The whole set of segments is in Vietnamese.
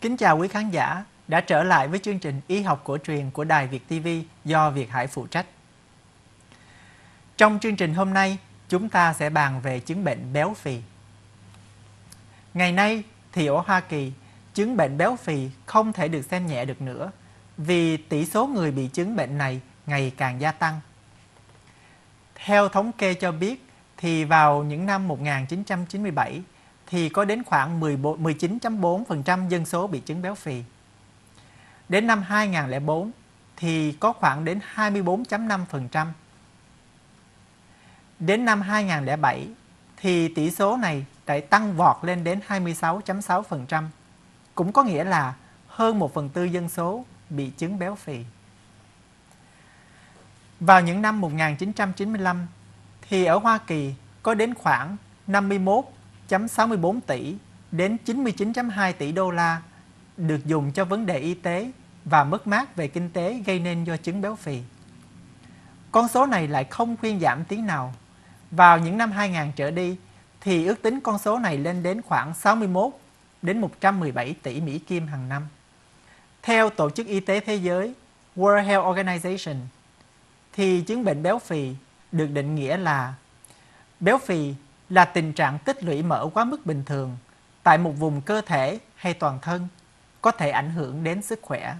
Kính chào quý khán giả đã trở lại với chương trình Y học cổ truyền của Đài Việt TV do Việt Hải phụ trách. Trong chương trình hôm nay, chúng ta sẽ bàn về chứng bệnh béo phì. Ngày nay thì ở Hoa Kỳ, chứng bệnh béo phì không thể được xem nhẹ được nữa vì tỷ số người bị chứng bệnh này ngày càng gia tăng. Theo thống kê cho biết thì vào những năm 1997 thì có đến khoảng 19.4% dân số bị chứng béo phì. Đến năm 2004 thì có khoảng đến 24.5%. Đến năm 2007 thì tỷ số này lại tăng vọt lên đến 26.6%. Cũng có nghĩa là hơn 1 phần tư dân số bị chứng béo phì. Vào những năm 1995 thì ở Hoa Kỳ có đến khoảng 51.64 tỷ đến 99.2 tỷ đô la được dùng cho vấn đề y tế và mất mát về kinh tế gây nên do chứng béo phì. Con số này lại không khuyên giảm tí nào. Vào những năm 2000 trở đi, thì ước tính con số này lên đến khoảng 61 đến 117 tỷ Mỹ Kim hàng năm. Theo Tổ chức Y tế Thế giới, World Health Organization, thì chứng bệnh béo phì được định nghĩa là béo phì là tình trạng tích lũy mỡ quá mức bình thường tại một vùng cơ thể hay toàn thân có thể ảnh hưởng đến sức khỏe.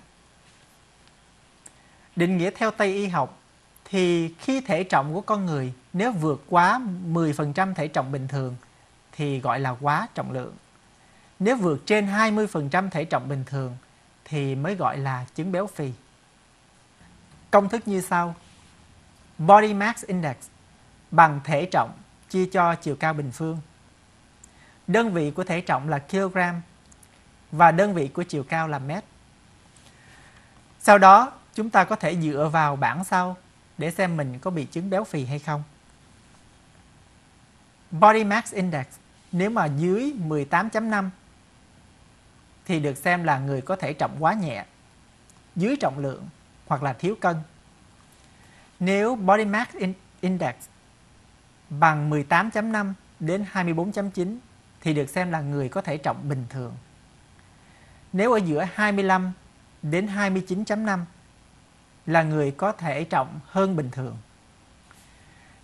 Định nghĩa theo Tây y học thì khi thể trọng của con người nếu vượt quá 10% thể trọng bình thường thì gọi là quá trọng lượng. Nếu vượt trên 20% thể trọng bình thường thì mới gọi là chứng béo phì. Công thức như sau. Body Mass Index bằng thể trọng chia cho chiều cao bình phương. Đơn vị của thể trọng là kg và đơn vị của chiều cao là mét. Sau đó, chúng ta có thể dựa vào bảng sau để xem mình có bị chứng béo phì hay không. Body Mass Index nếu mà dưới 18.5 thì được xem là người có thể trọng quá nhẹ, dưới trọng lượng hoặc là thiếu cân. Nếu Body Mass Index bằng 18.5 đến 24.9 thì được xem là người có thể trọng bình thường. Nếu ở giữa 25 đến 29.5 là người có thể trọng hơn bình thường.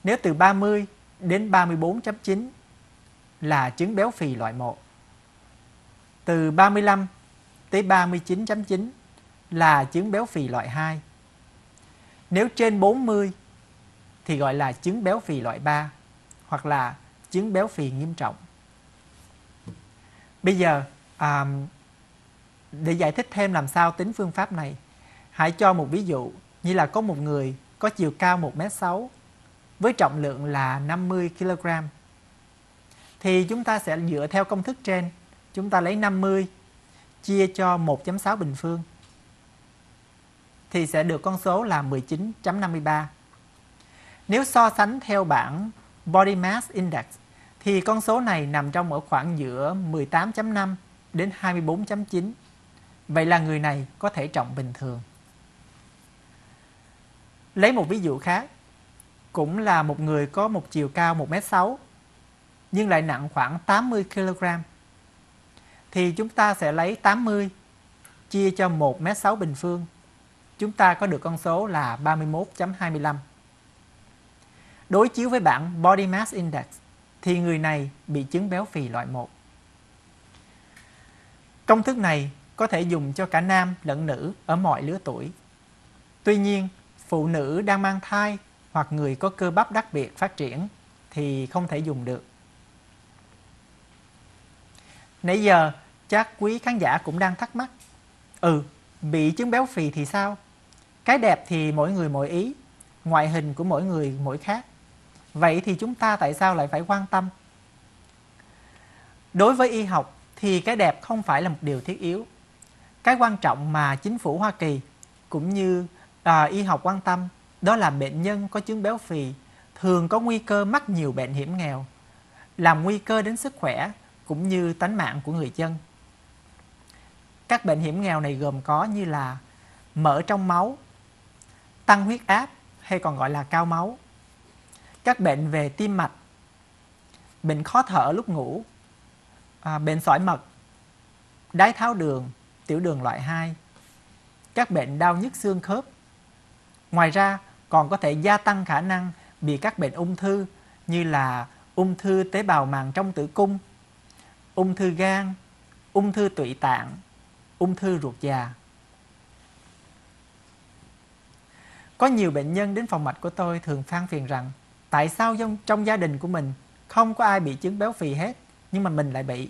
Nếu từ 30 đến 34.9 là chứng béo phì loại 1. Từ 35 tới 39.9 là chứng béo phì loại 2. Nếu trên 40 thì gọi là chứng béo phì loại 3 hoặc là chứng béo phì nghiêm trọng. Bây giờ à, để giải thích thêm làm sao tính phương pháp này, hãy cho một ví dụ như là có một người có chiều cao 1m6 với trọng lượng là 50 kg. Thì chúng ta sẽ dựa theo công thức trên, chúng ta lấy 50 chia cho 1.6 bình phương thì sẽ được con số là 19.53. Nếu so sánh theo bảng Body Mass Index thì con số này nằm trong ở khoảng giữa 18.5 đến 24.9. Vậy là người này có thể trọng bình thường. Lấy một ví dụ khác, cũng là một người có một chiều cao 1m6 nhưng lại nặng khoảng 80 kg. Thì chúng ta sẽ lấy 80 chia cho 1m6 bình phương. Chúng ta có được con số là 31.25. Đối chiếu với bảng Body Mass Index thì người này bị chứng béo phì loại 1. Công thức này có thể dùng cho cả nam lẫn nữ ở mọi lứa tuổi. Tuy nhiên, phụ nữ đang mang thai hoặc người có cơ bắp đặc biệt phát triển thì không thể dùng được. Nãy giờ chắc quý khán giả cũng đang thắc mắc. Ừ, bị chứng béo phì thì sao? Cái đẹp thì mỗi người mỗi ý, ngoại hình của mỗi người mỗi khác. Vậy thì chúng ta tại sao lại phải quan tâm? Đối với y học thì cái đẹp không phải là một điều thiết yếu. Cái quan trọng mà chính phủ Hoa Kỳ cũng như à, y học quan tâm đó là bệnh nhân có chứng béo phì thường có nguy cơ mắc nhiều bệnh hiểm nghèo, làm nguy cơ đến sức khỏe cũng như tánh mạng của người dân. Các bệnh hiểm nghèo này gồm có như là mỡ trong máu, tăng huyết áp hay còn gọi là cao máu, các bệnh về tim mạch, bệnh khó thở lúc ngủ, à, bệnh sỏi mật, đái tháo đường tiểu đường loại 2, các bệnh đau nhức xương khớp. Ngoài ra, còn có thể gia tăng khả năng bị các bệnh ung thư như là ung thư tế bào màng trong tử cung, ung thư gan, ung thư tụy tạng, ung thư ruột già. Có nhiều bệnh nhân đến phòng mạch của tôi thường than phiền rằng tại sao trong, trong gia đình của mình không có ai bị chứng béo phì hết nhưng mà mình lại bị.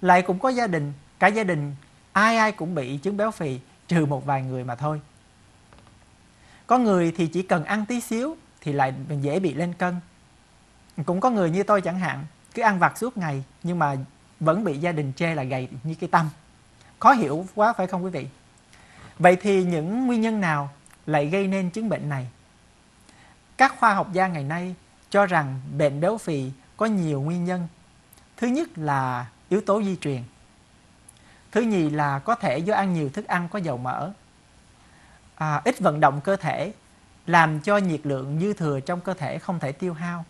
Lại cũng có gia đình, cả gia đình ai ai cũng bị chứng béo phì trừ một vài người mà thôi. Có người thì chỉ cần ăn tí xíu thì lại dễ bị lên cân. Cũng có người như tôi chẳng hạn, cứ ăn vặt suốt ngày nhưng mà vẫn bị gia đình chê là gầy như cái tâm. Khó hiểu quá phải không quý vị? Vậy thì những nguyên nhân nào lại gây nên chứng bệnh này? Các khoa học gia ngày nay cho rằng bệnh béo phì có nhiều nguyên nhân. Thứ nhất là yếu tố di truyền. Thứ nhì là có thể do ăn nhiều thức ăn có dầu mỡ. À, ít vận động cơ thể làm cho nhiệt lượng dư thừa trong cơ thể không thể tiêu hao.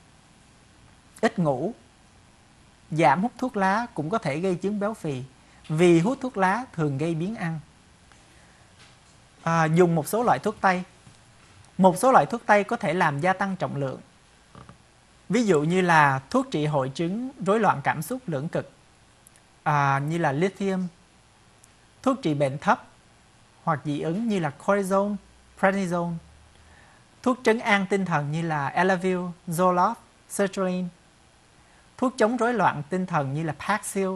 Ít ngủ, giảm hút thuốc lá cũng có thể gây chứng béo phì vì hút thuốc lá thường gây biến ăn. À, dùng một số loại thuốc tây. Một số loại thuốc tây có thể làm gia tăng trọng lượng. Ví dụ như là thuốc trị hội chứng rối loạn cảm xúc lưỡng cực à, như là lithium, thuốc trị bệnh thấp hoặc dị ứng như là cortisone, prednisone, thuốc trấn an tinh thần như là Elavil, Zoloft, Sertraline, thuốc chống rối loạn tinh thần như là Paxil,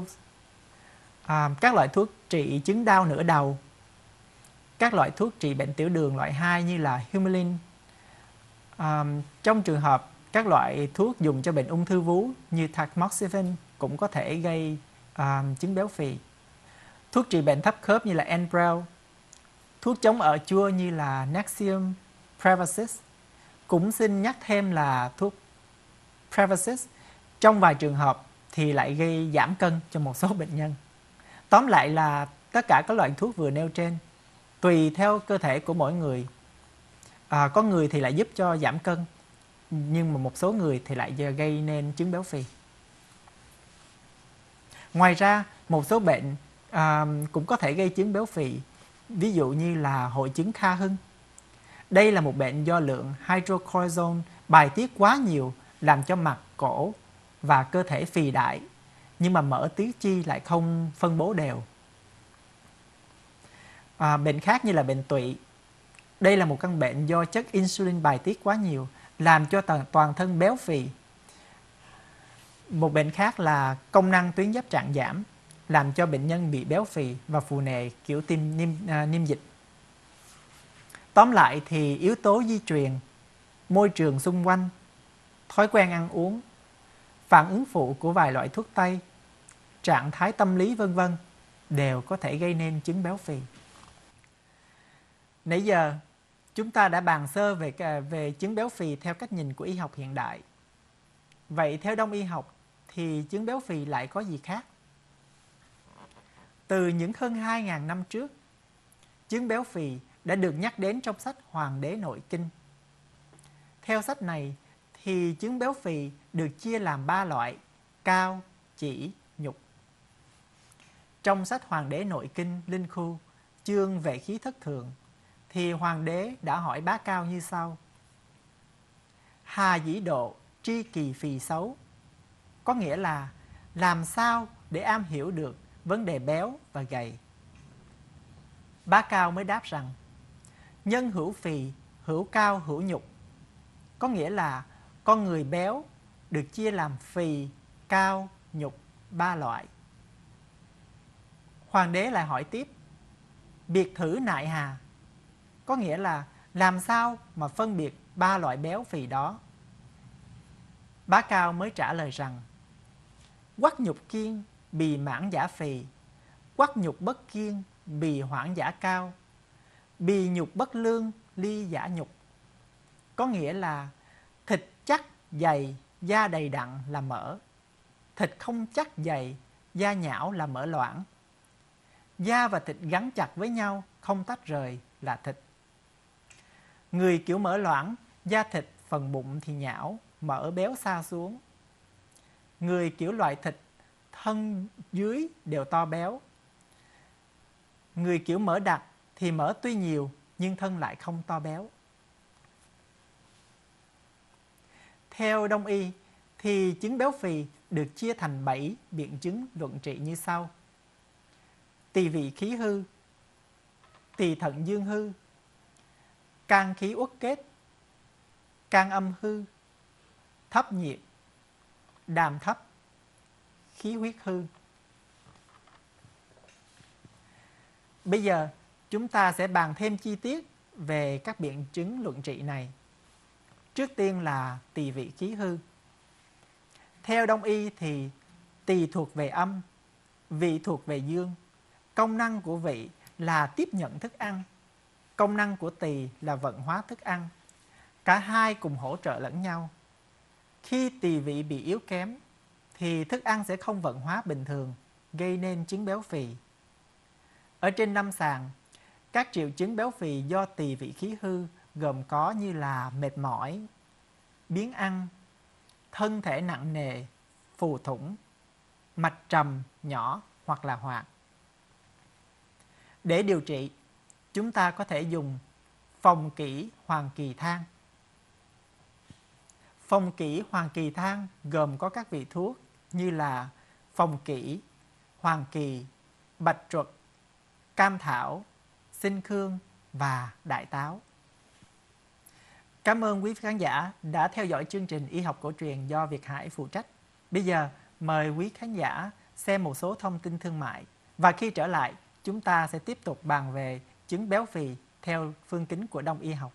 à, các loại thuốc trị chứng đau nửa đầu, các loại thuốc trị bệnh tiểu đường loại 2 như là Humulin. À, trong trường hợp các loại thuốc dùng cho bệnh ung thư vú như tamoxifen cũng có thể gây à, chứng béo phì. Thuốc trị bệnh thấp khớp như là Enbrel, thuốc chống ở chua như là Nexium, Prevacid. Cũng xin nhắc thêm là thuốc Prevacid trong vài trường hợp thì lại gây giảm cân cho một số bệnh nhân. Tóm lại là tất cả các loại thuốc vừa nêu trên tùy theo cơ thể của mỗi người. À, có người thì lại giúp cho giảm cân, nhưng mà một số người thì lại gây nên chứng béo phì. Ngoài ra, một số bệnh à, cũng có thể gây chứng béo phì, ví dụ như là hội chứng Kha Hưng. Đây là một bệnh do lượng hydrocortisone bài tiết quá nhiều làm cho mặt, cổ và cơ thể phì đại, nhưng mà mỡ tứ chi lại không phân bố đều. À, bệnh khác như là bệnh tụy. Đây là một căn bệnh do chất insulin bài tiết quá nhiều, làm cho toàn, toàn thân béo phì. Một bệnh khác là công năng tuyến giáp trạng giảm, làm cho bệnh nhân bị béo phì và phù nề kiểu tim niêm, à, niêm dịch. Tóm lại thì yếu tố di truyền, môi trường xung quanh, thói quen ăn uống, phản ứng phụ của vài loại thuốc tây, trạng thái tâm lý vân vân đều có thể gây nên chứng béo phì. Nãy giờ chúng ta đã bàn sơ về về chứng béo phì theo cách nhìn của y học hiện đại. Vậy theo đông y học thì chứng béo phì lại có gì khác? Từ những hơn 2.000 năm trước, chứng béo phì đã được nhắc đến trong sách Hoàng đế nội kinh. Theo sách này thì chứng béo phì được chia làm ba loại: cao, chỉ, nhục. Trong sách Hoàng đế nội kinh Linh Khu, chương về khí thất thường thì hoàng đế đã hỏi bá cao như sau. Hà dĩ độ tri kỳ phì xấu có nghĩa là làm sao để am hiểu được vấn đề béo và gầy. Bá Cao mới đáp rằng nhân hữu phì, hữu cao, hữu nhục. Có nghĩa là con người béo được chia làm phì, cao, nhục ba loại. Hoàng đế lại hỏi tiếp biệt thử nại hà có nghĩa là làm sao mà phân biệt ba loại béo phì đó. Bá Cao mới trả lời rằng, Quắc nhục kiên bì mãn giả phì, Quắc nhục bất kiên bì hoãn giả cao, Bì nhục bất lương ly giả nhục. Có nghĩa là thịt chắc dày da đầy đặn là mỡ, Thịt không chắc dày da nhão là mỡ loãng. Da và thịt gắn chặt với nhau không tách rời là thịt. Người kiểu mỡ loãng, da thịt phần bụng thì nhão, mỡ béo xa xuống. Người kiểu loại thịt thân dưới đều to béo. Người kiểu mỡ đặc thì mỡ tuy nhiều nhưng thân lại không to béo. Theo Đông y thì chứng béo phì được chia thành 7 biện chứng luận trị như sau. Tỳ vị khí hư, tỳ thận dương hư, can khí uất kết, can âm hư, thấp nhiệt, đàm thấp, khí huyết hư. Bây giờ chúng ta sẽ bàn thêm chi tiết về các biện chứng luận trị này. Trước tiên là tỳ vị khí hư. Theo Đông y thì tỳ thuộc về âm, vị thuộc về dương. Công năng của vị là tiếp nhận thức ăn, công năng của tỳ là vận hóa thức ăn. Cả hai cùng hỗ trợ lẫn nhau. Khi tỳ vị bị yếu kém thì thức ăn sẽ không vận hóa bình thường, gây nên chứng béo phì. Ở trên năm sàn, các triệu chứng béo phì do tỳ vị khí hư gồm có như là mệt mỏi, biến ăn, thân thể nặng nề, phù thủng, mạch trầm nhỏ hoặc là hoạt. Để điều trị, chúng ta có thể dùng phòng kỹ hoàng kỳ thang. Phòng kỹ hoàng kỳ thang gồm có các vị thuốc như là phòng kỹ, hoàng kỳ, bạch truật, cam thảo, sinh khương và đại táo. Cảm ơn quý khán giả đã theo dõi chương trình Y học cổ truyền do Việt Hải phụ trách. Bây giờ mời quý khán giả xem một số thông tin thương mại và khi trở lại chúng ta sẽ tiếp tục bàn về chứng béo phì theo phương kính của Đông y học.